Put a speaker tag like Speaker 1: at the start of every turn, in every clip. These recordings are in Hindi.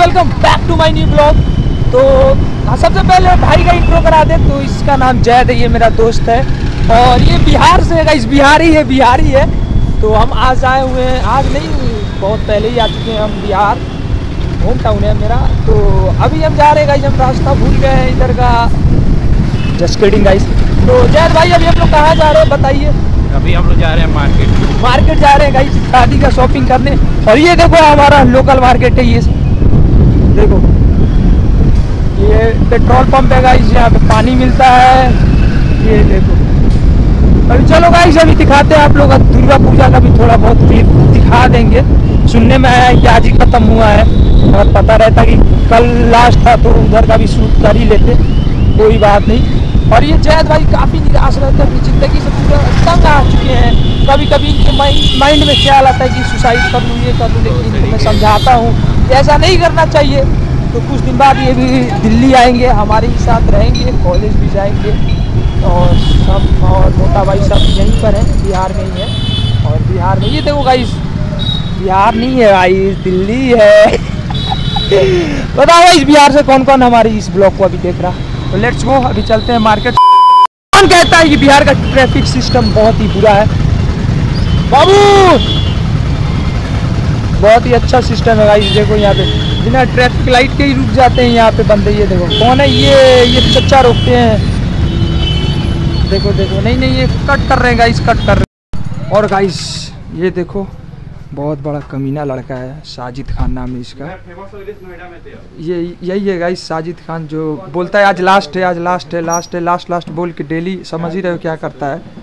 Speaker 1: Welcome back to my new blog तो हाँ, सबसे पहले भाई का इंट्रो करा दे तो इसका नाम जैद है ये मेरा दोस्त है। और ये बिहार से है इस बिहारी है बिहारी है। तो हम आज आए हुए हैं आज नहीं बहुत पहले ही आ चुके हैं हम बिहार। होम टाउन है मेरा। तो अभी हम जा रहे हैं गाइज़ हम रास्ता भूल गए हैं इधर का। जस्ट किडिंग गाइज़ तो जैद भाई अभी हम लोग कहाँ जा रहे हैं बताइए।
Speaker 2: अभी हम लोग जा रहे हैं मार्केट।
Speaker 1: मार्केट जा रहे हैं गाइस शादी का शॉपिंग करने। और ये देखो हमारा लोकल मार्केट है ये। देखो। ये पेट्रोल पंप है गाइस यहाँ पे पानी मिलता है। ये देखो। अभी चलो गाइस अभी दिखाते हैं आप लोग। दुर्गा पूजा का भी थोड़ा बहुत क्लिप दिखा देंगे। सुनने में आया कि आज ही खत्म हुआ है। अगर पता रहता कि कल लास्ट था तो उधर का भी शूट कर ही लेते। कोई बात नहीं। और ये जैद भाई काफ़ी निराश रहते हैं अपनी ज़िंदगी से। पूरा तंग आ चुके हैं। कभी कभी इनके माइंड में ख्याल आता है कि सुसाइड कर लूँ ये कर लूँ लेकिन मैं समझाता हूँ। ऐसा नहीं करना चाहिए तो कुछ दिन बाद ये भी दिल्ली आएँगे, हमारे ही साथ रहेंगे कॉलेज भी जाएँगे, और सब, और मोटा भाई सब यहीं पर हैं, बिहार में ही है, और बिहार में, ये देखो भाई बिहार नहीं है भाई दिल्ली है। बताओ इस बिहार से कौन कौन हमारी इस ब्लॉग को अभी देख रहा? तो लेट्स गो अभी चलते हैं मार्केट कौन कहता है कि बिहार का ट्रैफ़िक सिस्टम बहुत ही बुरा है? बाबू! बहुत ही अच्छा सिस्टम है गाइस देखो यहाँ पे। बिना ट्रैफ़िक लाइट के ही रुक जाते हैं यहाँ पे बंदे, ये देखो। कौन है ये? ये चच्चा रोकते हैं। देखो देखो। नहीं नहीं, ये कट कर रहे हैं गाइस कट कर रहे हैं। और गाइस ये देखो, बहुत बड़ा कमीना लड़का है, साजिद खान नाम है इसका। ये, यही है गाइस साजिद खान जो बोलता है, आज लास्ट है, आज लास्ट है लास्ट है लास्ट लास्ट बोल के डेली समझ ही रहे हो क्या करता है।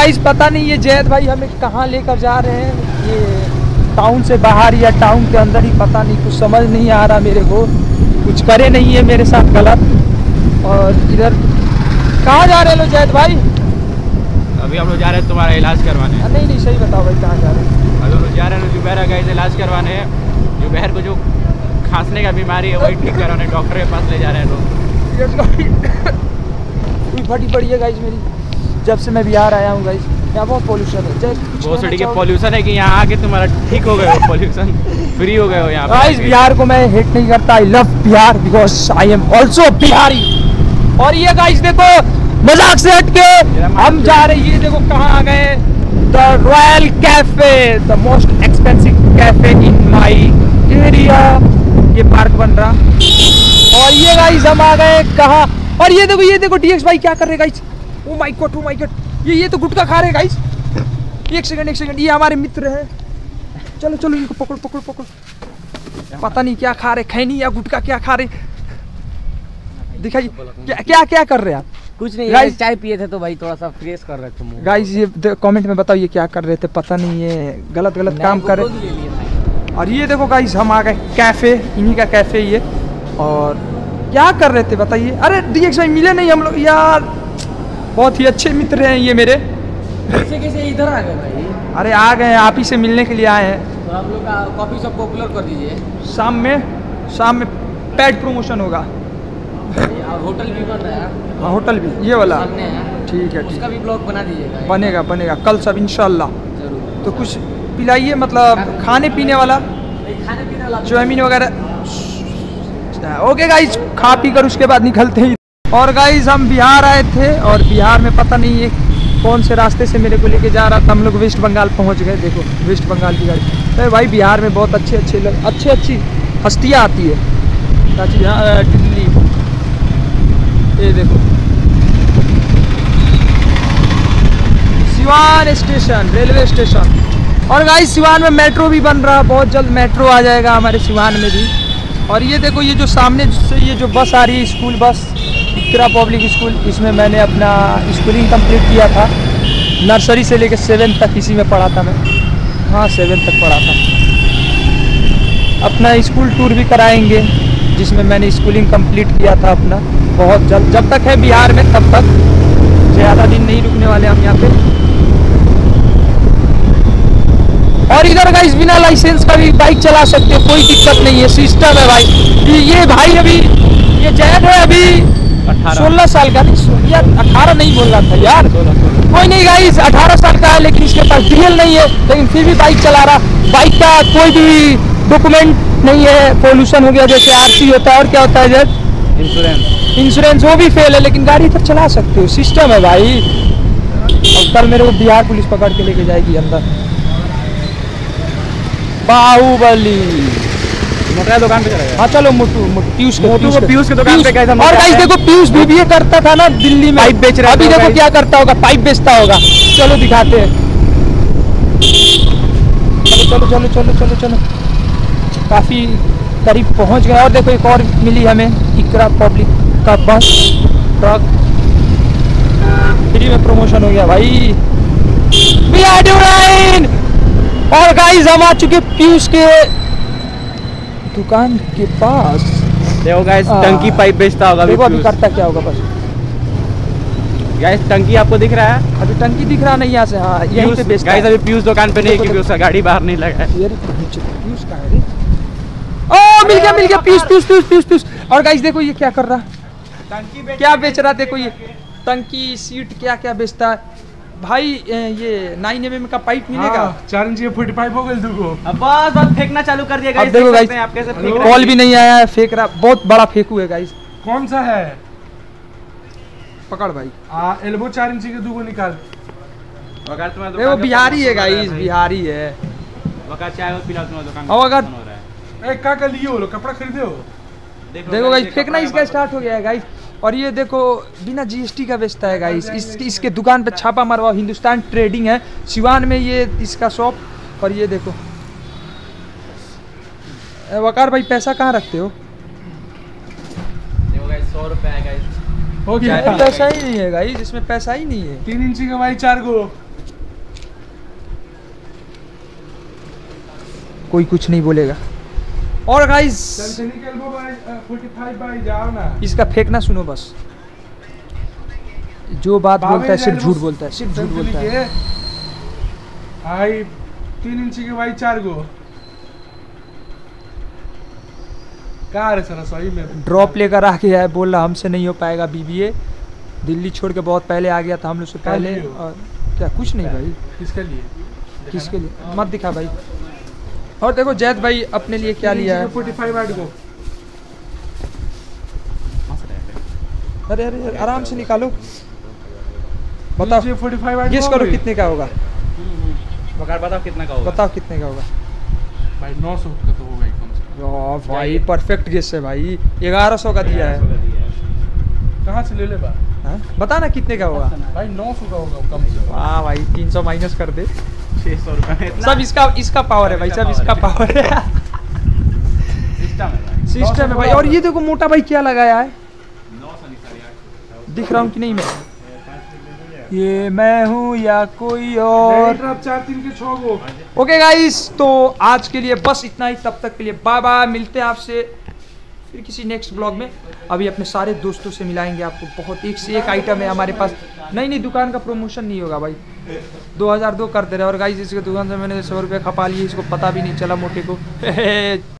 Speaker 1: गाइस पता नहीं ये जैद भाई हमें कहाँ लेकर जा रहे हैं? ये टाउन से बाहर या टाउन के अंदर ही पता नहीं कुछ समझ नहीं आ रहा मेरे को। कुछ करे नहीं है मेरे साथ गलत। और इधर कहाँ जा रहे हो जैद भाई?
Speaker 2: अभी हम लोग जा रहे हैं तुम्हारा इलाज करवाने।
Speaker 1: नहीं नहीं सही बताओ भाई कहाँ जा रहे हैं?
Speaker 2: अभी हम लोग जा रहे हैं जुबैर का इलाज करवाने। जुबैर को जो खांसने का बीमारी है वही ठीक कराने डॉक्टर के पास ले जा रहे हैं लोग।
Speaker 1: कोई फटी पड़ी है गाइस मेरी। जब से मैं बिहार आया हूँ गाइस यहाँ बहुत पॉल्यूशन है।
Speaker 2: बहुत सड़ी के पॉल्यूशन है कि यहाँ आके तुम्हारा ठीक हो गए हो पॉल्यूशन फ्री हो गए हो यहाँ
Speaker 1: गाइस बिहार को मैं हेट नहीं करता I love Bihar because I am also Bihari. और ये गाइस देखो मज़ाक से हट के हम जा रहे ये देखो कहाँ आ गए। The royal cafe the most expensive cafe in my area ये पार्क बन रहा। और ये गाइस हम आ गए कहाँ? और ये देखो ये देखो डीएक्स भाई क्या कर रहे guys oh my god oh my god ये ये तो गुटखा खा रहे गाइस एक सेकंड एक सेकंड ये हमारे मित्र हैं. चलो चलो इनको पकड़ो पकड़ो पकड़ो. पता नहीं क्या खा रहे खैनी या गुटखा क्या खा रहे दिखाइए क्या क्या क्या कर रहे आप?
Speaker 3: कुछ नहीं यार, चाय पिए थे तो भाई थोड़ा सा फ्रेश कर रहे थे
Speaker 1: गाइस ये कमेंट में बताओ ये क्या कर रहे थे पता नहीं ये गलत गलत काम कर रहे। और ये देखो गाइस हम आ गए कैफ़े इन्हीं का कैफ़े ये. और क्या कर रहे थे बताइए. अरे डीएक्स भाई मिले नहीं हम लोग यार. बहुत ही अच्छे मित्र हैं ये मेरे।
Speaker 3: कैसे कैसे इधर आ गए भाई?
Speaker 1: अरे आ गए आप ही से मिलने के लिए आए हैं।
Speaker 3: तो आप लोग का कॉफ़ी शॉप पॉपुलर कर दीजिए।
Speaker 1: शाम में शाम में पेड प्रमोशन होगा।
Speaker 3: होटल भी बन रहा है।
Speaker 1: हाँ होटल भी ये वाला। ठीक है। ठीक
Speaker 3: उसका भी ब्लॉग बना दीजिएगा।
Speaker 1: बनेगा बनेगा कल सब
Speaker 3: ज़रूर।
Speaker 1: तो कुछ पिलाइए मतलब खाने पीने वाला।
Speaker 3: भाई, खाने पीने वाला।
Speaker 1: चाउमीन वगैरह। ओके गाइज़ खा पी कर उसके बाद निकलते ही। और गाइज़ हम बिहार आए थे और बिहार में पता नहीं ये कौन से रास्ते से मेरे को लेके जा रहा था। हम लोग वेस्ट बंगाल पहुँच गए। देखो वेस्ट बंगाल की गाड़ी। तो भाई, बिहार में बहुत अच्छे अच्छे लोग अच्छी अच्छी हस्तियाँ आती है। चाची यहाँ दिल्ली। ये देखो। Siwan station, railway station. और गाइस सिवान में मेट्रो भी बन रहा। बहुत जल्द मेट्रो आ जाएगा हमारे सिवान में भी। और ये देखो, ये जो सामने से ये जो बस आ रही है, स्कूल बस इकरा पब्लिक स्कूल इसमें मैंने अपना स्कूलिंग कंप्लीट किया था। नर्सरी से लेकर सेवन तक इसी में पढ़ा था मैं। हाँ सेवन तक पढ़ा था। अपना स्कूल टूर भी कराएँगे जिसमें मैंने स्कूलिंग कंप्लीट किया था अपना। बहुत जल्द जब तक है बिहार में तब तक। ज़्यादा दिन नहीं रुकने वाले हम यहाँ पे। और इधर का इस बिना लाइसेंस का भी बाइक चला सकते हो कोई दिक्कत नहीं है। सिस्टम है भाई। ये, भाई अभी ये जैद है अभी। सोलह साल का नहीं यार अठारह नहीं बोल रहा था यार। कोई नहीं गाइस अठारह साल का है लेकिन इसके पास डीएल नहीं है। लेकिन फिर भी बाइक चला रहा। बाइक का कोई भी डॉक्यूमेंट नहीं है। पोल्यूशन हो गया जैसे आरसी होता है और क्या होता है जब
Speaker 2: इंश्योरेंस
Speaker 1: इंश्योरेंस वो भी फेल है लेकिन गाड़ी इधर चला सकते हो। सिस्टम है भाई। अब कल मेरे को बिहार पुलिस पकड़ के लेके जाएगी अंदर। बाहुबली।
Speaker 2: मोटा दुकान पे चला गया।
Speaker 1: हाँ चलो मोटू मोटू पीयूष के
Speaker 2: मोटू को पीयूष के। दुकान पे
Speaker 1: पीयूष-
Speaker 2: कैसा
Speaker 1: और गाइस देखो पीयूष भी, भी करता था ना दिल्ली में।
Speaker 2: पाइप बेच रहा
Speaker 1: अभी देखो क्या करता होगा पाइप बेचता होगा। चलो दिखाते हैं। चलो चलो चलो चलो चलो चलो। काफ़ी करीब पहुँच गए। और देखो एक और मिली हमें इकरा पब्लिक का बस ट्रक। फ्री में प्रमोशन हो गया भाई! और गाइस हम आ चुके पीयूष के दुकान के पास
Speaker 2: देखो गाइस
Speaker 1: हाँ।
Speaker 2: टंकी पाइप बेचता होगा
Speaker 1: देखो अभी करता क्या होगा बस।
Speaker 2: गाइस टंकी आपको दिख रहा है?
Speaker 1: अभी टंकी दिख रहा नहीं यहाँ से हाँ यहीं पे बेचता
Speaker 2: गाइस अभी पीयूष दुकान पे नहीं क्योंकि उसका गाड़ी बाहर नहीं लगा है।
Speaker 1: ये रे, पीछे पीयूष कहाँ है। ओ मिल गया मिल गया पीयूष पीयूष पीयूष पीयूष पीयूष और गाइस देखो ये क्या कर रहा
Speaker 2: टंकी
Speaker 1: क्या बेच रहा देखो ये। टंकी सीट क्या क्या बेचता है। भाई ये नाइन एम का पाइप मिलेगा
Speaker 4: हाँ, चार इंच फोर्टी फाइव हो गई दुगो।
Speaker 2: अब बस बस फेंकना चालू कर दिया गाइस
Speaker 1: देखो
Speaker 2: हैं आप कैसे फेंक
Speaker 1: कॉल भी नहीं। आया है फेंक रहा बहुत बड़ा फेंकू है गाइस
Speaker 4: कौन सा है?
Speaker 1: पकड़ भाई।
Speaker 4: आ, एल्बो चार इंच के दुगो निकाल।
Speaker 2: वकार तुम्हारा
Speaker 1: देखो बिहारी है गाइस बिहारी है।
Speaker 2: वकार चाय और पिलाओ तुम्हारा दुकान
Speaker 1: और अगर-
Speaker 4: ए का का लिए हो लो कपड़ा खरीदे। हो
Speaker 2: देखो
Speaker 1: गाइस फेंकना इसका स्टार्ट हो गया है गाइस और ये देखो बिना जीएसटी का बेचता है गाइस इस, इसके दुकान पे छापा मरवाओ हिंदुस्तान ट्रेडिंग है। सिवान में ये इसका शॉप और ये देखो। वकार भाई पैसा कहाँ रखते हो?
Speaker 2: देखो गाइस 100 रुपए है गाइस
Speaker 4: हो गया।
Speaker 1: पैसा ही नहीं है गाइस इसमें पैसा ही नहीं है।
Speaker 4: तीन इंची का भाई चार गो।
Speaker 1: कोई कुछ नहीं बोलेगा। और गाइस इसका फेंकना सुनो बस। जो बात बोलता है सिर्फ़ झूठ बोलता है सिर्फ़ झूठ बोलता है।
Speaker 4: भाई तीन इंची के भाई चार गो। कहाँ रे सर सही में?
Speaker 1: ड्रॉप लेकर आ गया है बोल रहा हमसे नहीं हो पाएगा बीबीए दिल्ली छोड़ के बहुत पहले आ गया था हम लोग से पहले और क्या कुछ नहीं भाई।
Speaker 4: किसके लिए?
Speaker 1: किसके लिए? मत दिखा भाई। और देखो जैद भाई अपने लिए क्या लिया है? अरे अरे आराम से निकालो। बताओ
Speaker 4: फोर्टी फाइव
Speaker 1: गेस करो
Speaker 4: भाई।
Speaker 1: कितने का होगा।
Speaker 2: बताओ कितना का होगा।
Speaker 1: बताओ कितने का होगा।
Speaker 4: भाई नौ सौ का तो होगा ही कम से
Speaker 1: भाई परफेक्ट गेस है भाई। ग्यारह सौ का दिया है।
Speaker 4: कहाँ से ले ले बा?
Speaker 1: हाँ? बता ना कितने का होगा।
Speaker 4: भाई नौ सौ का होगा कम से
Speaker 1: वाह भाई तीन सौ माइनस कर दे।
Speaker 2: सौ
Speaker 1: सब इसका इसका पावर है भाई सब इसका पावर है
Speaker 2: सिस्टम है भाई
Speaker 1: सिस्टम है भाई और ये देखो मोटा भाई क्या लगाया है दिख रहा हूँ कि नहीं मैं ये मैं हूँ या कोई और
Speaker 4: चार तीन के
Speaker 1: ओके गाइस तो आज के लिए बस इतना ही। तब तक के लिए बाय बाय मिलते हैं आपसे। फिर किसी नेक्स्ट ब्लॉग में अभी अपने सारे दोस्तों से मिलाएँगे आपको। बहुत एक से एक आइटम है हमारे पास। नहीं नहीं, दुकान का प्रमोशन नहीं होगा भाई। 2002 करते रहे और गाइस इसके दुकान से मैंने सौ रुपये खपा लिए, इसको पता भी नहीं चला मोटे को।